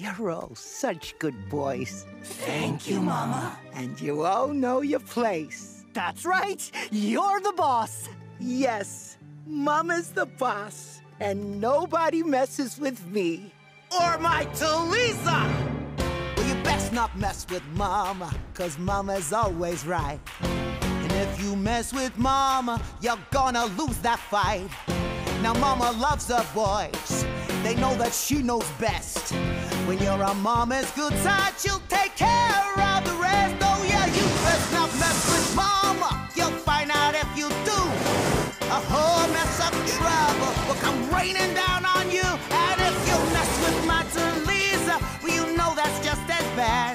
You're all such good boys. Thank you, Mama. And you all know your place. That's right. You're the boss. Yes, Mama's the boss. And nobody messes with me. Or my Tuliza! Well, you best not mess with Mama, cause Mama's always right. And if you mess with Mama, you're gonna lose that fight. Now, Mama loves her boys. They know that she knows best. When you're a mama's good side, she'll take care of the rest. Oh, yeah, you best not mess with Mama. You'll find out if you do. A whole mess of trouble will come raining down on you. And if you mess with my Tuliza, well, you know that's just as bad.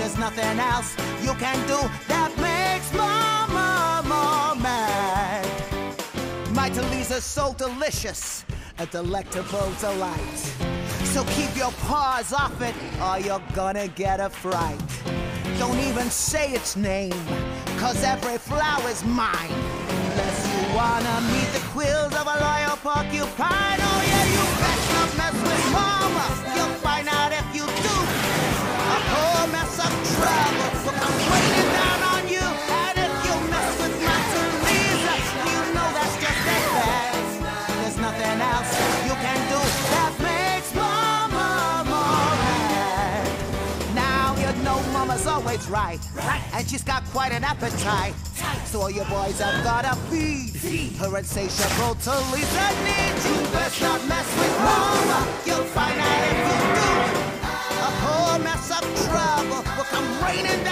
There's nothing else you can do that makes Mama more mad. My Tuliza's so delicious, a delectable delight. So keep your paws off it, or you're gonna get a fright. Don't even say its name, cause every flower's mine. Unless you wanna meet the quills of a loyal porcupine. Oh yeah, always right. And she's got quite an appetite. So all your boys have gotta feed her insatiable Tuliza needs. You best not mess with mama. You'll find out if you do. A whole mess of trouble will come raining.